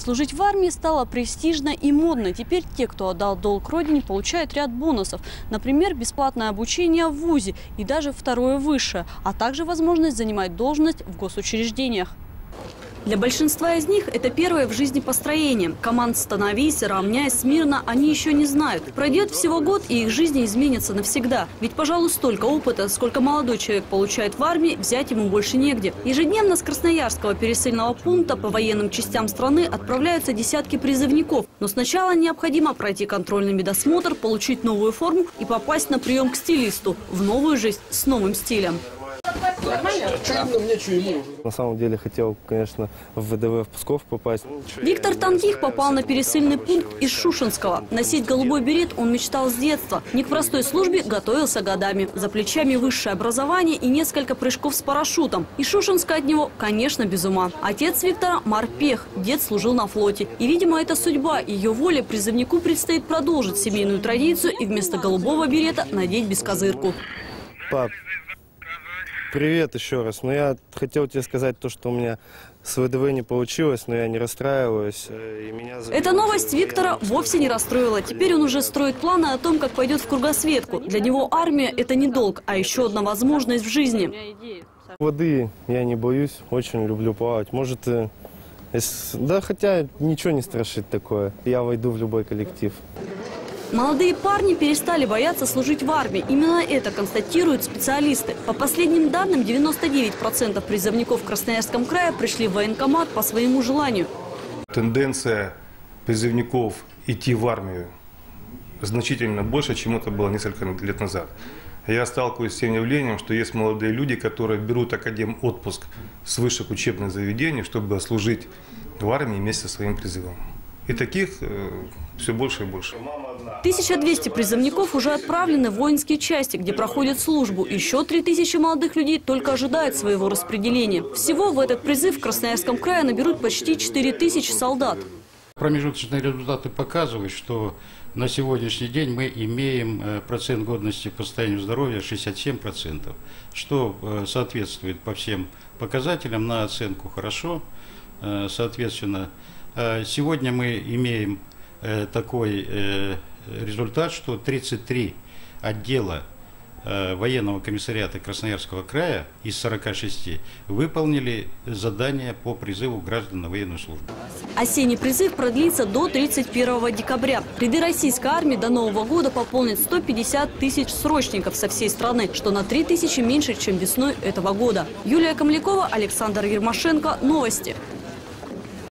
Служить в армии стало престижно и модно. Теперь те, кто отдал долг родине, получают ряд бонусов. Например, бесплатное обучение в ВУЗе и даже второе высшее, а также возможность занимать должность в госучреждениях. Для большинства из них это первое в жизни построение. Команд «Становись», «Равняй», «Смирно» они еще не знают. Пройдет всего год, и их жизни изменятся навсегда. Ведь, пожалуй, столько опыта, сколько молодой человек получает в армии, взять ему больше негде. Ежедневно с Красноярского пересыльного пункта по военным частям страны отправляются десятки призывников. Но сначала необходимо пройти контрольный медосмотр, получить новую форму и попасть на прием к стилисту в новую жизнь с новым стилем. На самом деле хотел, конечно, в ВДВ в Псков попасть. Виктор Тангих попал на пересыльный пункт из Шушинского. Носить голубой берет он мечтал с детства. Не к простой службе готовился годами. За плечами высшее образование и несколько прыжков с парашютом. И Шушинска от него, конечно, без ума. Отец Виктора – морпех. Дед служил на флоте. И, видимо, это судьба. Ее воле призывнику предстоит продолжить семейную традицию и вместо голубого берета надеть бескозырку. Пап, привет еще раз. Но я хотел тебе сказать то, что у меня с ВДВ не получилось, но я не расстраиваюсь. э, И меня Эта новость Виктора вовсе не расстроила. Теперь он уже строит планы о том, как пойдет в кругосветку. Для него армия – это не долг, а еще одна возможность в жизни. Воды я не боюсь, очень люблю плавать. Может, э, да хотя ничего не страшит такое. Я войду в любой коллектив. Молодые парни перестали бояться служить в армии. Именно это констатируют специалисты. По последним данным, 99% призывников в Красноярском крае пришли в военкомат по своему желанию. Тенденция призывников идти в армию значительно больше, чем это было несколько лет назад. Я сталкиваюсь с тем явлением, что есть молодые люди, которые берут академ отпуск с высших учебных заведений, чтобы служить в армии вместе со своим призывом. И таких э, все больше и больше. 1200 призывников уже отправлены в воинские части, где проходят службу. Еще 3000 молодых людей только ожидают своего распределения. Всего в этот призыв в Красноярском крае наберут почти 4000 солдат. Промежуточные результаты показывают, что на сегодняшний день мы имеем э, процент годности по состоянию здоровья 67%, что э, соответствует по всем показателям на оценку хорошо. Соответственно, сегодня мы имеем э, такой э, результат, что 33 отдела э, военного комиссариата Красноярского края из 46 выполнили задания по призыву граждан на военную службу. Осенний призыв продлится до 31 декабря. Ряды российской армии до Нового года пополнят 150 тысяч срочников со всей страны, что на 3 тысячи меньше, чем весной этого года. Юлия Камлякова, Александр Ермашенко. Новости.